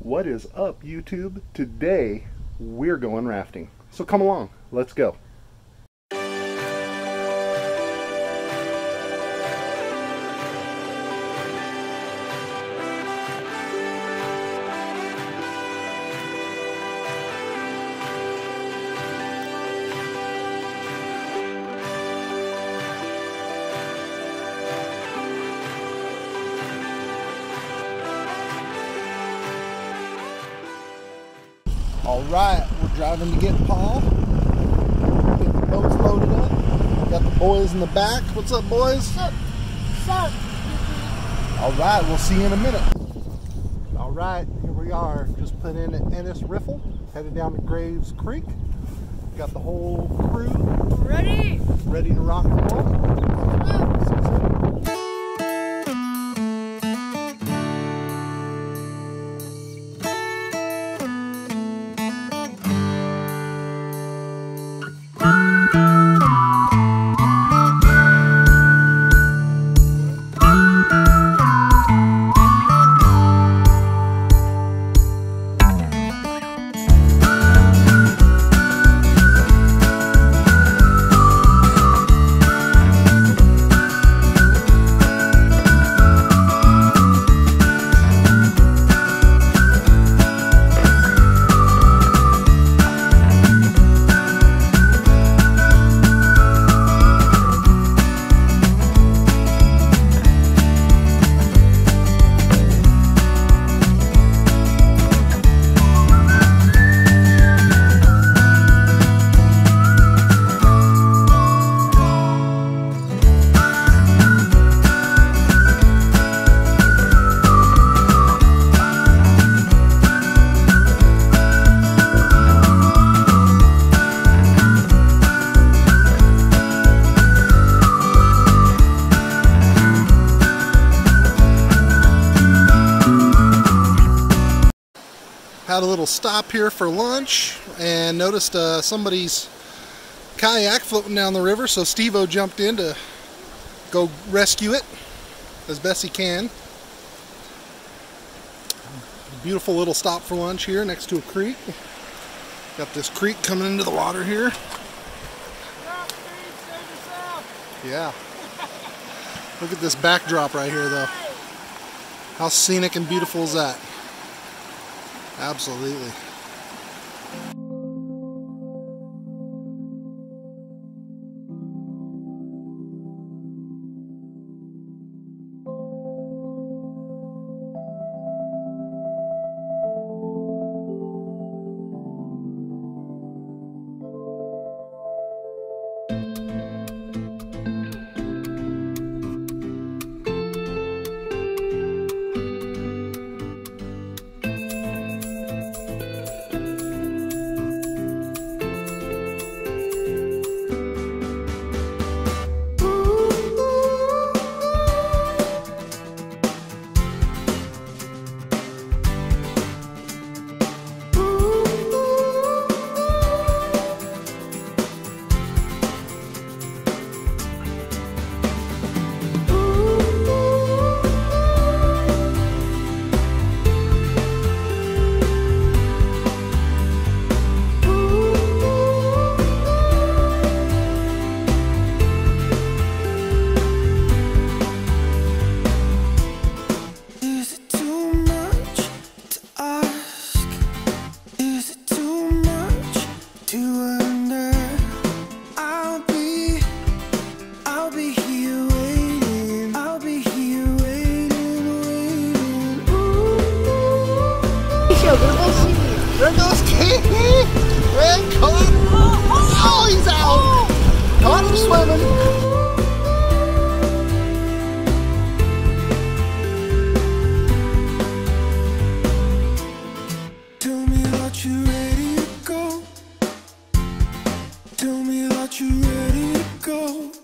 What is up, YouTube? Today we're going rafting. So come along, let's go. All right, we're driving to get Paul. Get the boats loaded up. Got the boys in the back. What's up, boys? Sup? Sup? All right, we'll see you in a minute. All right, here we are. Just put in at Ennis Riffle, headed down to Graves Creek. Got the whole crew Ready? ready to rock and roll. Had a little stop here for lunch and noticed uh, somebody's kayak floating down the river, so Steve-O jumped in to go rescue it as best he can. Beautiful little stop for lunch here next to a creek. Got this creek coming into the water here. Yeah. Look at this backdrop right here though. How scenic and beautiful is that? Absolutely. Show, go go see. There goes Katie! Red caught Oh, he's out! Caught him swimming! Tell me that you ready to go.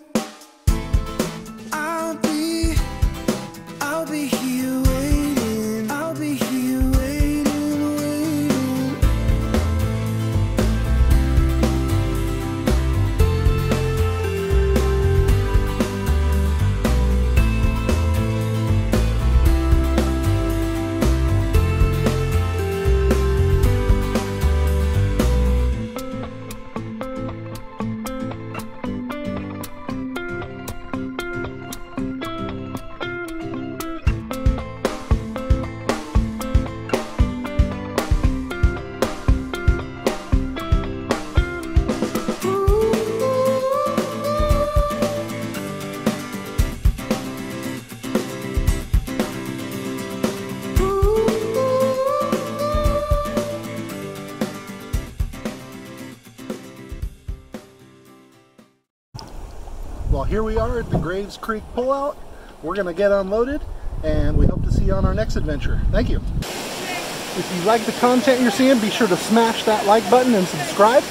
Here we are at the Graves Creek pullout. We're going to get unloaded and we hope to see you on our next adventure. Thank you. If you like the content you're seeing, be sure to smash that like button and subscribe.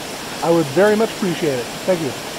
I would very much appreciate it. Thank you.